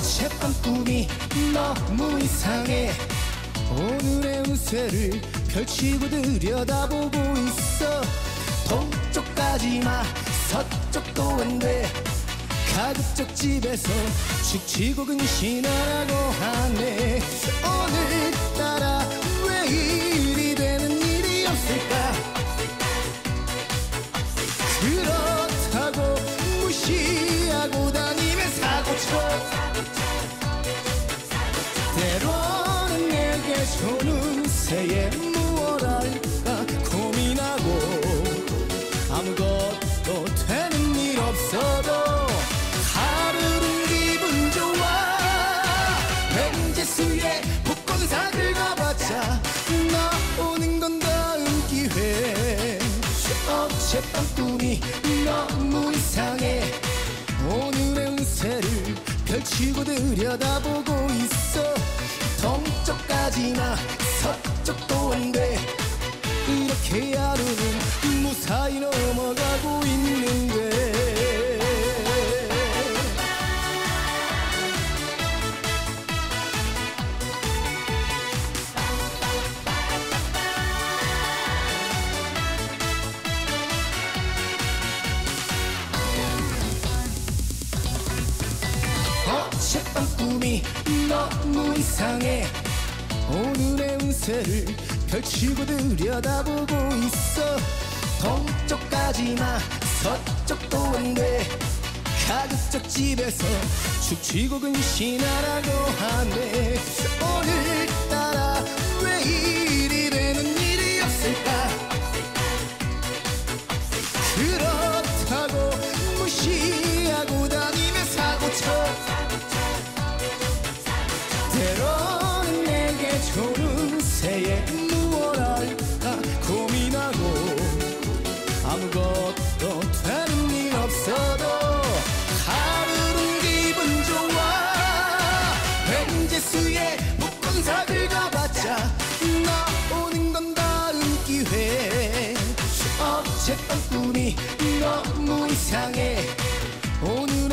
어젯밤 꿈이 너무 이상해. 오늘의 운세를 펼치고 들여다보고 있어. 동쪽 까지마 서쪽도 안돼. 가급적 집에서 축치고 근신하라고 새에 무얼 할까 고민하고 아무것도 되는 일 없어도 하루는 기분 좋아. 맹제수에 복권사 긁어봤자 나오는 건 다음 기회. 어젯밤 꿈이 너무 이상해. 오늘의 운세를 펼치고 들여다보고 있어. 동쪽 까지나 서쪽도 안 돼 이렇게 하루는 무사히 넘어가고 있는데. 어젯밤 꿈이 너무 이상해 오늘의 운세를 펼치고 들여다보고 있어. 동쪽까지나 서쪽도 안돼 가급적 집에서 축치고 근신하라고 하네. 오늘따라 왜 이 내게 좋은 새에 무얼 할까 고민하고 아무것도 되는 일 없어도 하루는 기분 좋아. 나오는 건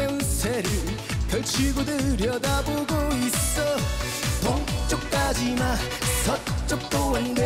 운세를 펼치고 들여다보고 있어 동쪽까지나 서쪽도 안돼